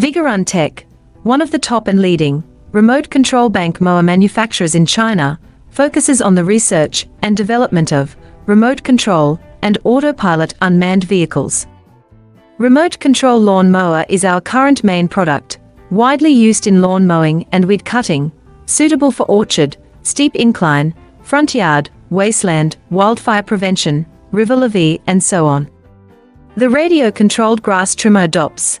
Vigorun Tech, one of the top and leading remote control bank mower manufacturers in China, focuses on the research and development of remote control and autopilot unmanned vehicles. Remote control lawn mower is our current main product, widely used in lawn mowing and weed cutting, suitable for orchard, steep incline, front yard, wasteland, wildfire prevention, river levee, and so on. The radio-controlled grass trimmer adopts